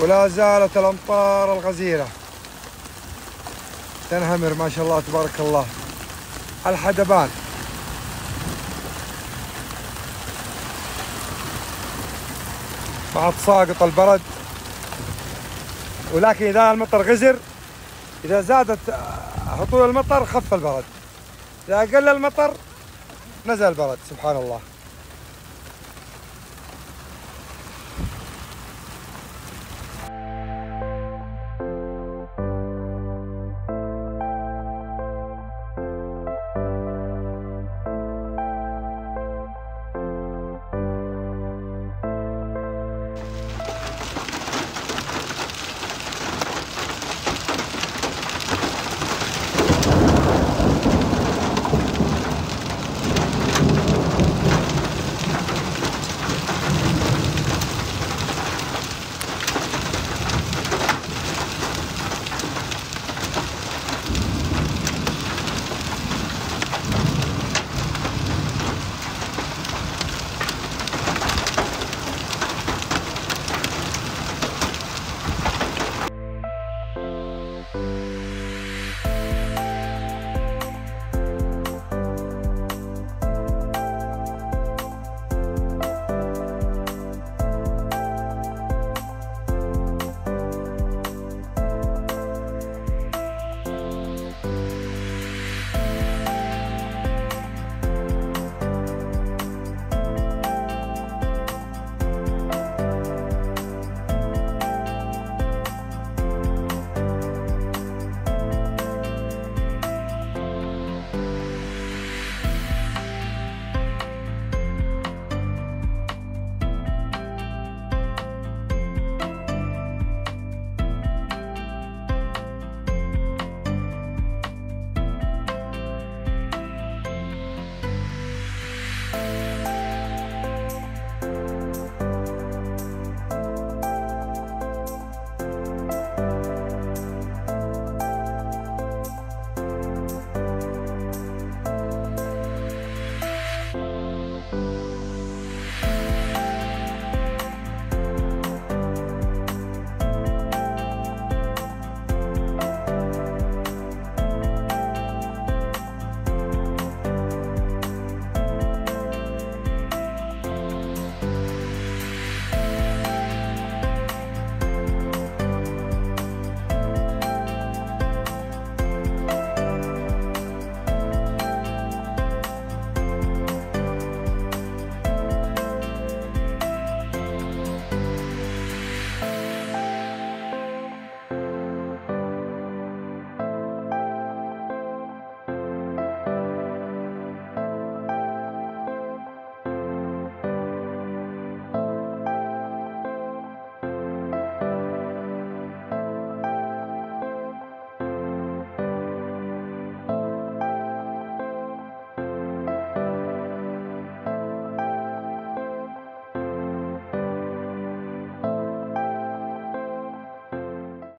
ولا زالت الأمطار الغزيرة. تنهمر ما شاء الله تبارك الله. الحدبان. مع تساقط البرد. ولكن إذا المطر غزر إذا زادت هطول المطر خف البرد. إذا قل المطر نزل البرد. سبحان الله.